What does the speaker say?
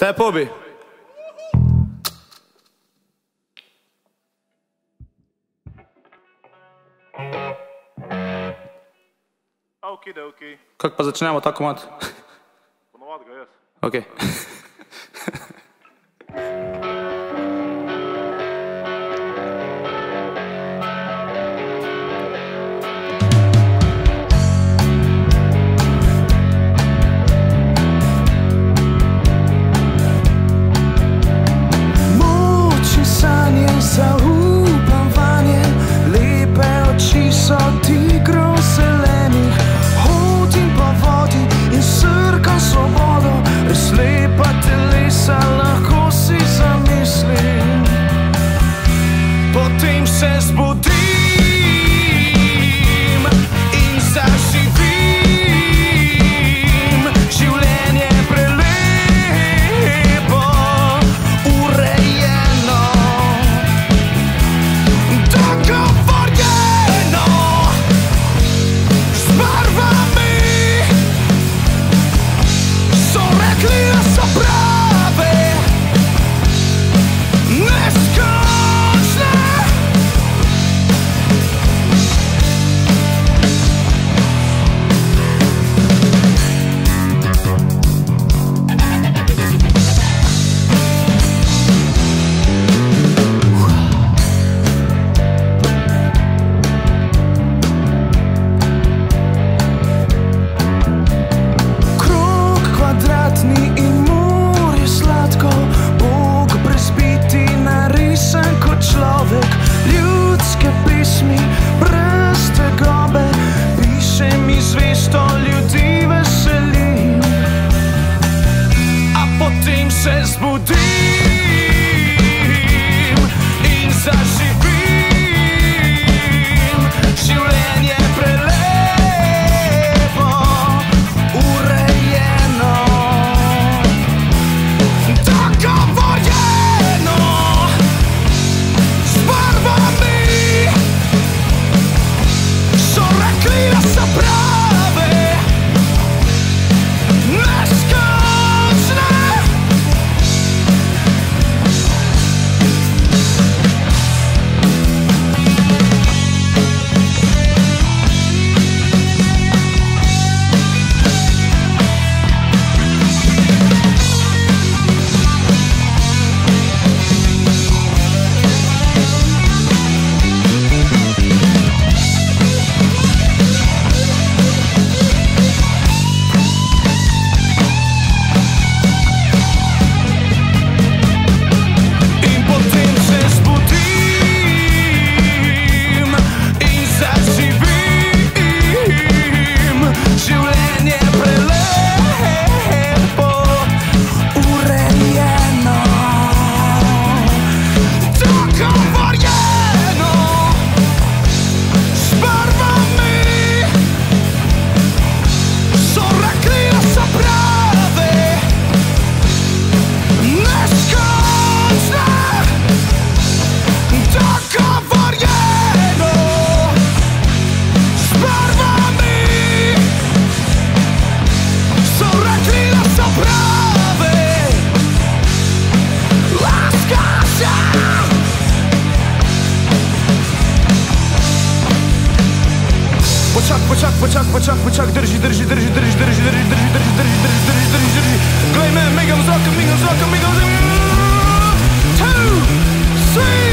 Step obi. Kako pa začnemo tako mat? Ponovadi ga jaz. Okay. Potem se zbudim in zaživim. Življenje je prelepo, urejeno, dogovorjeno s barvami. So rekli, da so prave, Počak, počak, počak, počak, počak, drži, drži, drži, drži, drži, drži, drži, drži, drži, drži, drži, drži, drži. Glej me, migam z rokom, migam z rokom, migam z rokom. Two, three.